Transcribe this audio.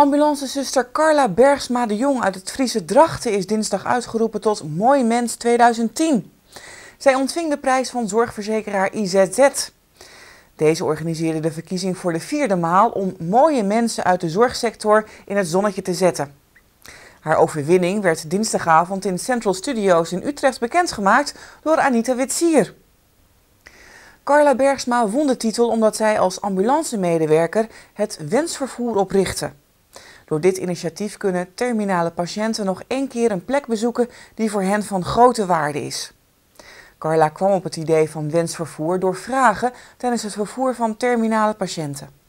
Ambulancezuster Carla Bergsma de Jong uit het Friese Drachten is dinsdag uitgeroepen tot Mooi Mens 2010. Zij ontving de prijs van zorgverzekeraar IZZ. Deze organiseerde de verkiezing voor de vierde maal om mooie mensen uit de zorgsector in het zonnetje te zetten. Haar overwinning werd dinsdagavond in Central Studios in Utrecht bekendgemaakt door Anita Witsier. Carla Bergsma won de titel omdat zij als ambulancemedewerker het wensvervoer oprichtte. Door dit initiatief kunnen terminale patiënten nog één keer een plek bezoeken die voor hen van grote waarde is. Carla kwam op het idee van wensvervoer door vragen tijdens het vervoer van terminale patiënten.